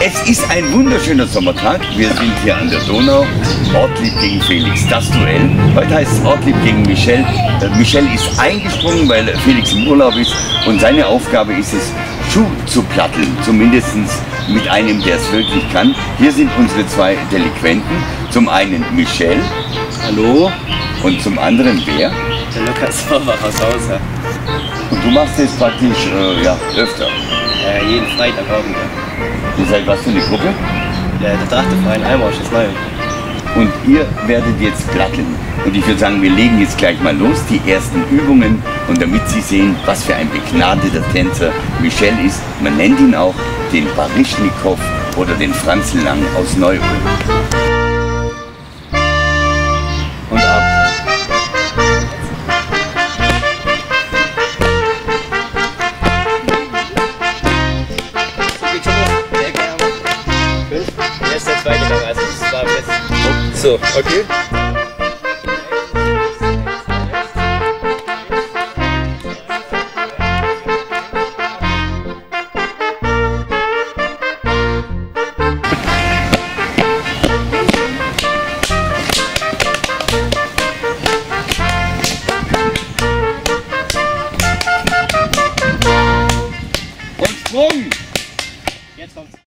Es ist ein wunderschöner Sommertag. Wir sind hier an der Donau. Ortlieb gegen Felix, das Duell. Heute heißt es Ortlieb gegen Michel. Äh, Michel ist eingesprungen, weil Felix im Urlaub ist. Und seine Aufgabe ist es, Schuh zu platteln. Zumindest mit einem, der es wirklich kann. Hier sind unsere zwei Delinquenten. Zum einen Michel. Hallo. Und zum anderen wer? Der Lukas Sauer aus Hause. Und du machst das praktisch äh, ja, öfter. Äh, jeden Freitagabend. Ja. Ihr seid was für eine Gruppe? Der, der Trachteverein Eimarsch ist neu. Und ihr werdet jetzt platteln. Und ich würde sagen, wir legen jetzt gleich mal los, die ersten Übungen. Und damit Sie sehen, was für ein begnadeter Tänzer Michel ist, man nennt ihn auch den Barischnikow oder den Franz Lang aus Neu-Ulm. bin. Er ist der zweite Gang, also das war jetzt. So, okay. Sprung! Jetzt kommt's.